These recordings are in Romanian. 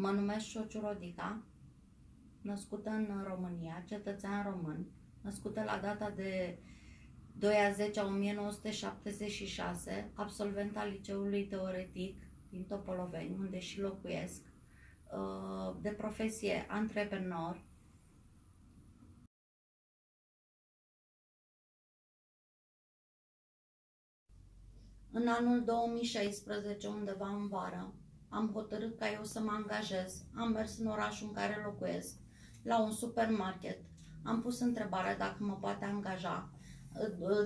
Mă numesc Șociu Rodica, născută în România, cetățean român, născută la data de 2 a 10 a 1976, absolvent al Liceului Teoretic din Topoloveni, unde și locuiesc, uh, de profesie antreprenor, În anul 2016, undeva în vară, am hotărât ca eu să mă angajez. Am mers în orașul în care locuiesc, la un supermarket. Am pus întrebarea dacă mă poate angaja.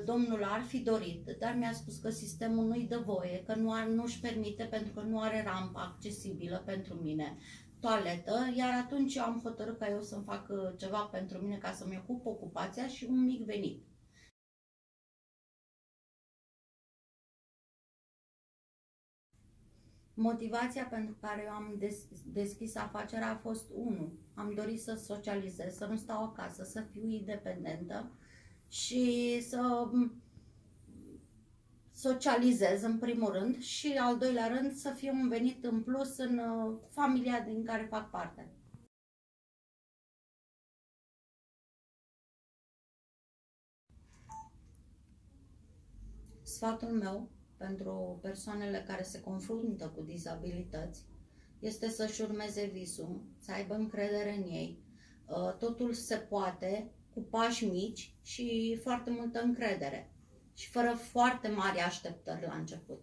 Domnul ar fi dorit, dar mi-a spus că sistemul nu-i dă voie, că nu ar, nu-și permite pentru că nu are rampă accesibilă pentru mine, toaletă, iar atunci eu am hotărât ca eu să-mi fac uh, ceva pentru mine ca să-mi ocup ocupația și un mic venit. Motivația pentru care eu am des- deschis afacerea a fost, unu, am dorit să socializez, să nu stau acasă, să fiu independentă și să socializez în primul rând și al doilea rând să fie un venit în plus în uh, familia din care fac parte. Sfatul meu pentru persoanele care se confruntă cu dizabilități este să-și urmeze visul, să aibă încredere în ei. Uh, totul se poate cu pași mici și foarte multă încredere și fără foarte mari așteptări la început.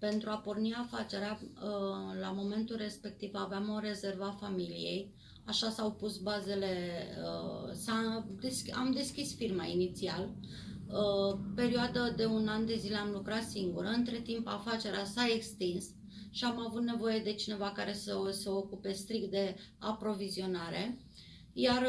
Pentru a porni afacerea, uh, la momentul respectiv aveam o rezervă familiei, așa s-au pus bazele, uh, am deschis firma inițial, uh, perioada de un an de zile am lucrat singură, între timp afacerea s-a extins și am avut nevoie de cineva care să se ocupe strict de aprovizionare, iar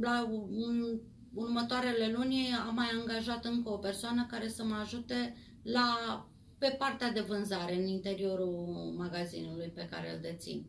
la un, următoarele luni am mai angajat încă o persoană care să mă ajute la pe partea de vânzare în interiorul magazinului pe care îl dețin.